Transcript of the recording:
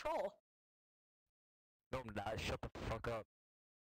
troll. No, I'm not. Shut the fuck up.